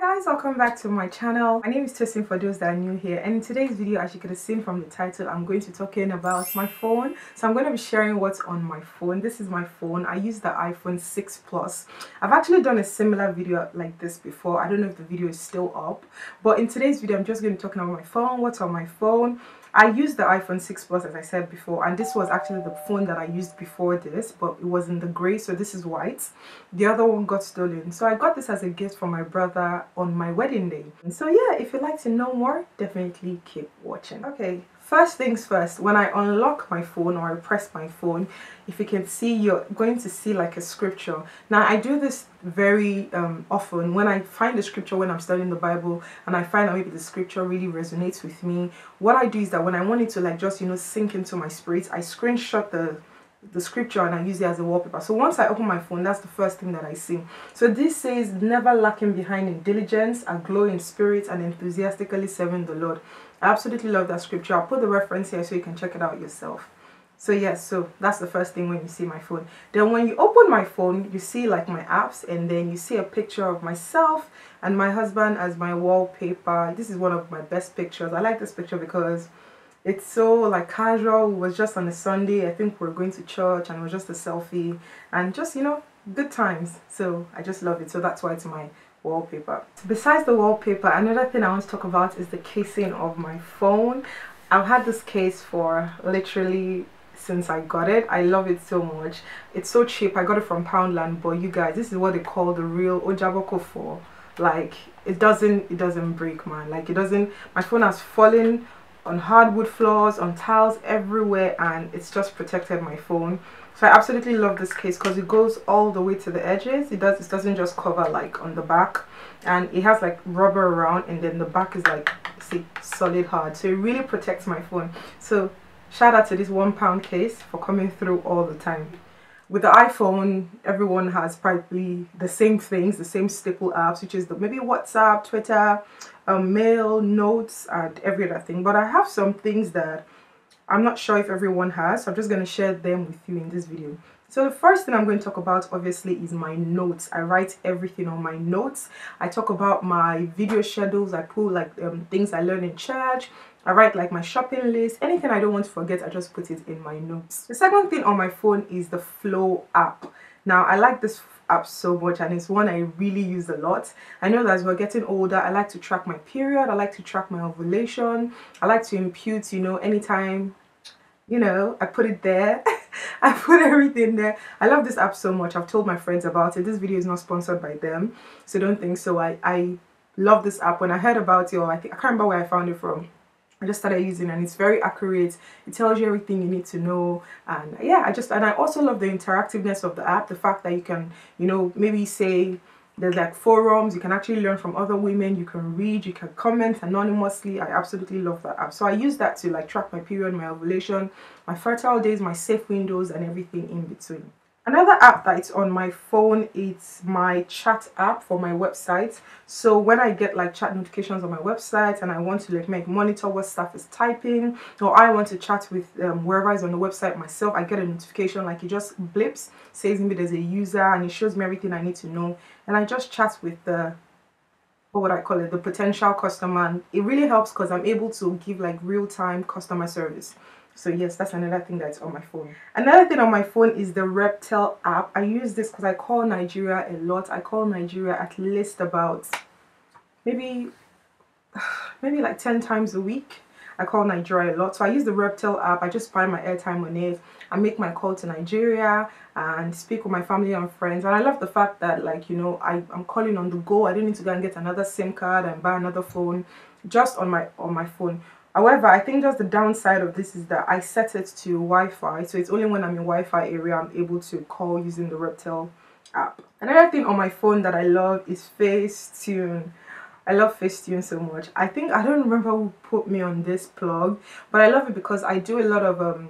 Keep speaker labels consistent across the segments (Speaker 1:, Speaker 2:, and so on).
Speaker 1: guys welcome back to my channel. My name is Tosin for those that are new here and in today's video as you could have seen from the title I'm going to be talking about my phone. So I'm going to be sharing what's on my phone. This is my phone. I use the iPhone 6 plus. I've actually done a similar video like this before. I don't know if the video is still up but in today's video I'm just going to be talking about my phone what's on my phone I used the iPhone 6 Plus as I said before and this was actually the phone that I used before this but it was in the grey so this is white. The other one got stolen. So I got this as a gift from my brother on my wedding day. And so yeah if you'd like to know more definitely keep watching. Okay First things first, when I unlock my phone or I press my phone, if you can see, you're going to see like a scripture. Now, I do this very um, often when I find a scripture when I'm studying the Bible and I find that maybe the scripture really resonates with me. What I do is that when I want it to like just, you know, sink into my spirit, I screenshot the the scripture and I use it as a wallpaper. So once I open my phone, that's the first thing that I see. So this says, never lacking behind in diligence, a glow in spirit, and enthusiastically serving the Lord. I absolutely love that scripture. I'll put the reference here so you can check it out yourself. So yes, so that's the first thing when you see my phone. Then when you open my phone, you see like my apps and then you see a picture of myself and my husband as my wallpaper. This is one of my best pictures. I like this picture because it's so like casual. It was just on a Sunday. I think we are going to church and it was just a selfie and just, you know, good times. So I just love it. So that's why it's my wallpaper. Besides the wallpaper, another thing I want to talk about is the casing of my phone. I've had this case for literally since I got it. I love it so much. It's so cheap. I got it from Poundland, but you guys, this is what they call the real Ojaboko for. Like it doesn't it doesn't break man. Like it doesn't my phone has fallen on hardwood floors, on tiles everywhere and it's just protected my phone. So I absolutely love this case because it goes all the way to the edges. It does it doesn't just cover like on the back and it has like rubber around and then the back is like see solid hard. So it really protects my phone. So shout out to this one pound case for coming through all the time. With the iPhone, everyone has probably the same things, the same staple apps, which is the, maybe WhatsApp, Twitter, um, mail, notes, and every other thing. But I have some things that I'm not sure if everyone has, so I'm just going to share them with you in this video. So the first thing I'm going to talk about obviously is my notes. I write everything on my notes. I talk about my video schedules. I pull like um, things I learn in church. I write like my shopping list. Anything I don't want to forget, I just put it in my notes. The second thing on my phone is the Flo app. Now I like this app so much and it's one I really use a lot. I know that as we're getting older, I like to track my period, I like to track my ovulation, I like to impute, you know, anytime, you know, I put it there. I put everything there. I love this app so much. I've told my friends about it. This video is not sponsored by them, so don't think so. I, I love this app. When I heard about it, or I think I can't remember where I found it from. I just started using and it's very accurate. It tells you everything you need to know. And yeah, I just, and I also love the interactiveness of the app. The fact that you can, you know, maybe say there's like forums, you can actually learn from other women, you can read, you can comment anonymously. I absolutely love that app. So I use that to like track my period, my ovulation, my fertile days, my safe windows and everything in between. Another app that's on my phone it's my chat app for my website. So when I get like chat notifications on my website and I want to like make monitor what staff is typing or I want to chat with um, wherever is on the website myself, I get a notification like it just blips, says maybe there's a user and it shows me everything I need to know. And I just chat with the what would I call it, the potential customer. And it really helps because I'm able to give like real-time customer service. So yes, that's another thing that's on my phone. Another thing on my phone is the Rebtel app. I use this because I call Nigeria a lot. I call Nigeria at least about maybe maybe like 10 times a week. I call Nigeria a lot. So I use the Rebtel app. I just buy my airtime on it. I make my call to Nigeria and speak with my family and friends. And I love the fact that like, you know, I, I'm calling on the go. I don't need to go and get another SIM card and buy another phone just on my on my phone. However, I think just the downside of this is that I set it to Wi-Fi. So it's only when I'm in Wi-Fi area I'm able to call using the Rebtel app. Another thing on my phone that I love is Facetune. I love Facetune so much. I think, I don't remember who put me on this plug, but I love it because I do a lot of um,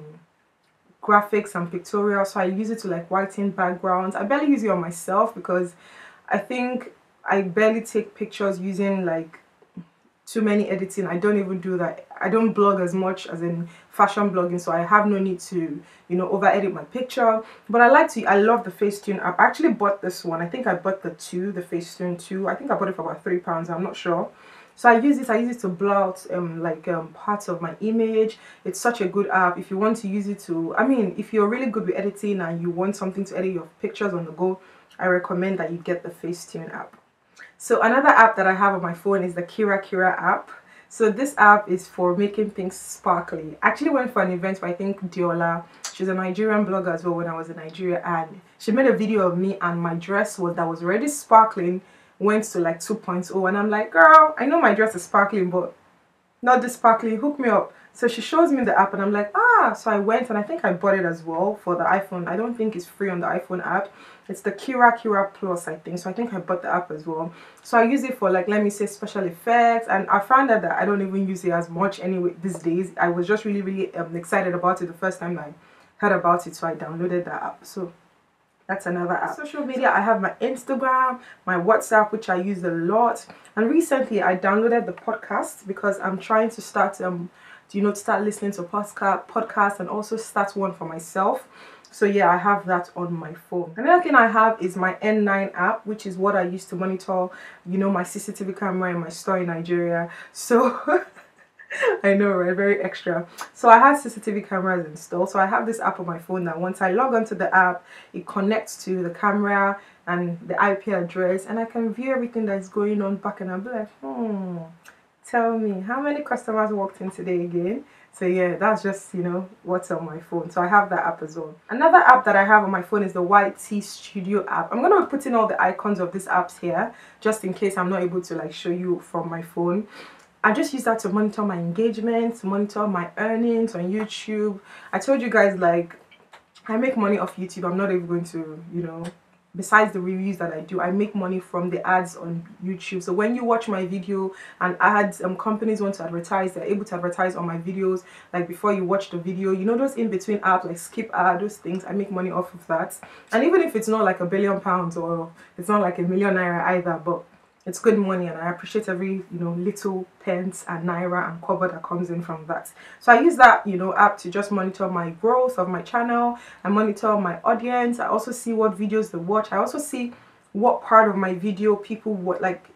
Speaker 1: graphics and pictorial, so I use it to like whiten backgrounds. I barely use it on myself because I think I barely take pictures using like too many editing. I don't even do that. I don't blog as much as in fashion blogging so i have no need to you know over edit my picture. But i like to i love the facetune app. I actually bought this one. I think i bought the two the facetune two. I think i bought it for about three pounds. I'm not sure. So I use this, I use it to blur out um, like um, parts of my image. It's such a good app. If you want to use it to, I mean, if you're really good with editing and you want something to edit your pictures on the go, I recommend that you get the Facetune app. So another app that I have on my phone is the Kira Kira app. So this app is for making things sparkly. I actually went for an event where I think Diola, she's a Nigerian blogger as well when I was in Nigeria and she made a video of me and my dress was that was already sparkling went to like 2.0 and I'm like, girl, I know my dress is sparkling, but not this sparkling, hook me up. So she shows me the app and I'm like, ah, so I went and I think I bought it as well for the iPhone. I don't think it's free on the iPhone app. It's the Kira Kira Plus, I think. So I think I bought the app as well. So I use it for like, let me say special effects. And I found out that I don't even use it as much anyway these days. I was just really, really um, excited about it the first time I heard about it. So I downloaded that app. So that's another app. Social media, I have my Instagram, my WhatsApp, which I use a lot. And recently I downloaded the podcast because I'm trying to start, um, you know, start listening to podcast, podcast and also start one for myself. So yeah, I have that on my phone. Another thing I have is my N9 app, which is what I use to monitor, you know, my CCTV camera in my store in Nigeria. So I know, right? Very extra. So I have CCTV cameras installed. So I have this app on my phone that once I log onto the app, it connects to the camera and the IP address and I can view everything that's going on back and be like, hmm, tell me, how many customers walked in today again? So yeah, that's just, you know, what's on my phone. So I have that app as well. Another app that I have on my phone is the YT Studio app. I'm going to put in all the icons of these apps here, just in case I'm not able to like show you from my phone. I just use that to monitor my engagement, to monitor my earnings on YouTube. I told you guys like I make money off YouTube. I'm not even going to, you know, besides the reviews that I do, I make money from the ads on YouTube. So when you watch my video and ads, um, companies want to advertise, they're able to advertise on my videos. Like before you watch the video, you know those in between ads like skip ad, those things. I make money off of that. And even if it's not like a billion pounds or it's not like a million naira either, but it's good money and I appreciate every you know little pence and naira and cover that comes in from that. So I use that you know app to just monitor my growth of my channel. I monitor my audience. I also see what videos they watch. I also see what part of my video people what like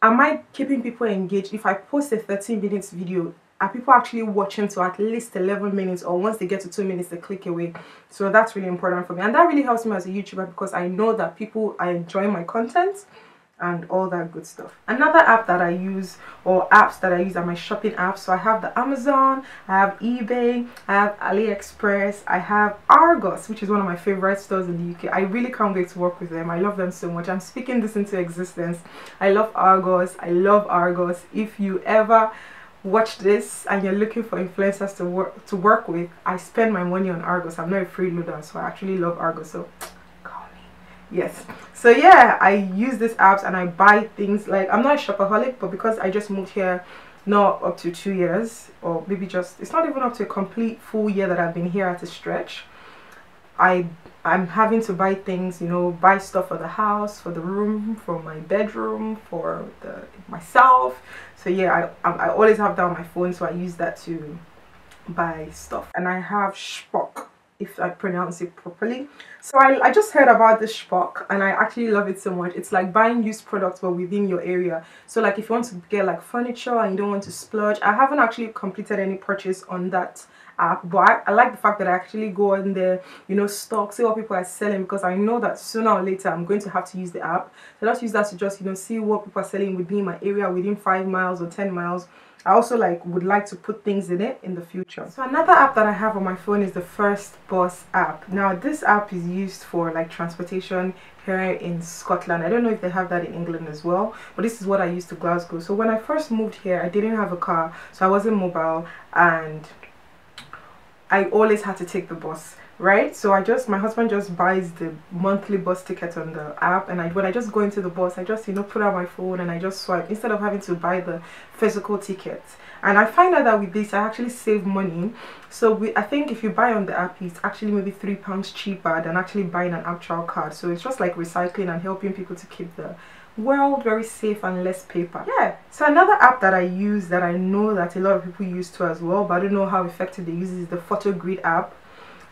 Speaker 1: am I keeping people engaged? If I post a 13 minutes video are people actually watching to at least 11 minutes or once they get to 2 minutes they click away? So that's really important for me. And that really helps me as a youtuber because i know that people are enjoying my content and all that good stuff. Another app that i use or apps that i use are my shopping apps. So i have the amazon i have ebay i have aliexpress i have argos which is one of my favorite stores in the uk i really can't wait to work with them. I love them so much. I'm speaking this into existence. I love argos. I love argos. If you ever watch this and you're looking for influencers to work to work with i spend my money on argos. I'm not a freeloader so i actually love argos. So yes. So yeah i use these apps and i buy things like i'm not a shopaholic but because i just moved here not up to two years or maybe just it's not even up to a complete full year that i've been here at a stretch. I i'm having to buy things you know buy stuff for the house for the room for my bedroom for the myself. So yeah i i, always have that on my phone so i use that to buy stuff. And i have Shpock if I pronounce it properly. So I, I just heard about this Shpock and I actually love it so much. It's like buying used products but within your area. So like if you want to get like furniture and you don't want to splurge, I haven't actually completed any purchase on that app but I, I, like the fact that I actually go in there you know stock see what people are selling because I know that sooner or later I'm going to have to use the app so let's use that to just you know see what people are selling within my area within five miles or ten miles I also like would like to put things in it in the future. So another app that I have on my phone is the First Bus app. Now this app is used for like transportation here in Scotland. I don't know if they have that in England as well, but this is what I used to Glasgow. So when I first moved here, I didn't have a car, so I wasn't mobile and I always had to take the bus right? So i just my husband just buys the monthly bus ticket on the app and i when i just go into the bus i just you know put out my phone and i just swipe instead of having to buy the physical ticket. And i find out that with this i actually save money. So we, i think if you buy on the app it's actually maybe three pounds cheaper than actually buying an actual card. So it's just like recycling and helping people to keep the world very safe and less paper yeah so another app that i use that i know that a lot of people use too as well but i don't know how effective they use is the photo grid app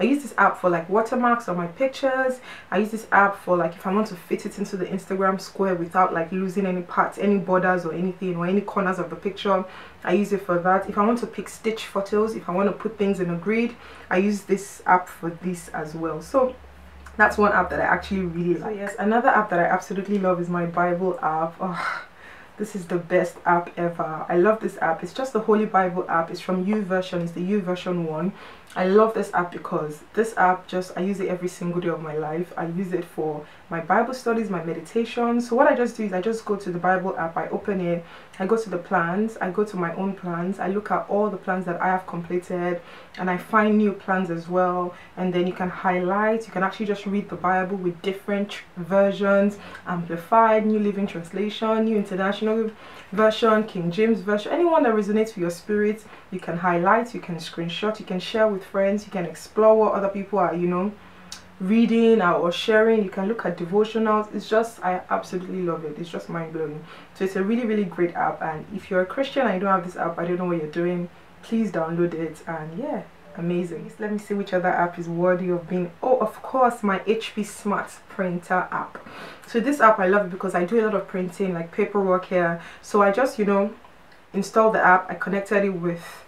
Speaker 1: I use this app for like watermarks on my pictures. I use this app for like if I want to fit it into the Instagram square without like losing any parts, any borders or anything or any corners of the picture. I use it for that. If I want to pick stitch photos, if I want to put things in a grid, I use this app for this as well. So that's one app that I actually really like. So yes, another app that I absolutely love is my Bible app. Oh, this is the best app ever. I love this app. It's just the Holy Bible app. It's from YouVersion. It's the YouVersion one. I love this app because this app just I use it every single day of my life. I use it for my Bible studies, my meditation. So what I just do is I just go to the Bible app, I open it, I go to the plans, I go to my own plans, I look at all the plans that I have completed and I find new plans as well. And then you can highlight, you can actually just read the Bible with different versions, amplified, New Living Translation, New International Version, King James Version, anyone that resonates with your spirit, you can highlight, you can screenshot, you can share with with friends you can explore what other people are you know reading or sharing. You can look at devotionals. It's just i absolutely love it. It's just mind-blowing. So it's a really really great app. And if you're a christian and you don't have this app i don't know what you're doing please download it. And yeah amazing. Let me see which other app is worthy of being. Oh of course my hp smart printer app. So this app i love because i do a lot of printing like paperwork here. So i just you know installed the app. I connected it with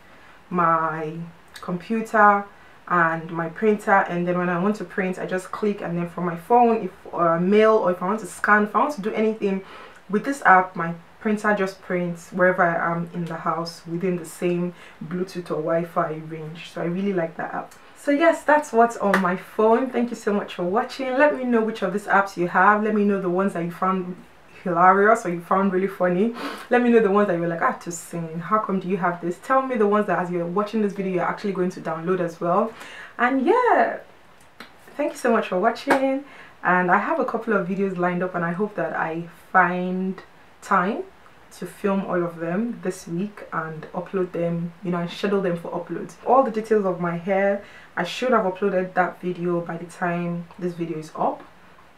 Speaker 1: my computer and my printer. And then when I want to print I just click. And then from my phone if or mail or if I want to scan if I want to do anything with this app my printer just prints wherever I am in the house within the same Bluetooth or Wi-Fi range. So I really like that app. So yes that's what's on my phone. Thank you so much for watching. Let me know which of these apps you have. Let me know the ones that you found hilarious or you found really funny let me know the ones that you're like ah Tosin how come do you have this? Tell me the ones that as you're watching this video you're actually going to download as well. And yeah thank you so much for watching. And i have a couple of videos lined up and i hope that i find time to film all of them this week and upload them you know and schedule them for uploads. All the details of my hair i should have uploaded that video by the time this video is up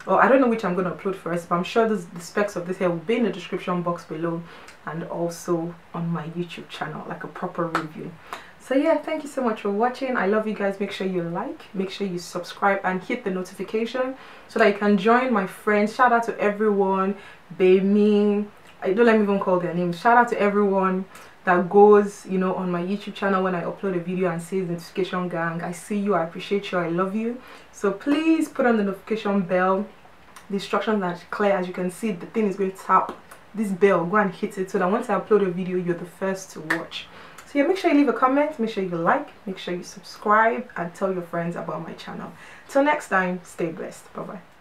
Speaker 1: or I don't know which I'm going to upload first but I'm sure this, the specs of this hair will be in the description box below and also on my YouTube channel like a proper review. So yeah thank you so much for watching. I love you guys. Make sure you like make sure you subscribe and hit the notification so that you can join my friends. Shout out to everyone Beiming I don't let me even call their names shout out to everyone that goes you know on my youtube channel when i upload a video and says notification gang i see you i appreciate you i love you. So please put on the notification bell. The instructions are clear. As you can see the thing is going to tap this bell. Go and hit it so that once i upload a video you're the first to watch. So yeah make sure you leave a comment. Make sure you like. Make sure you subscribe and tell your friends about my channel. Till next time stay blessed. Bye bye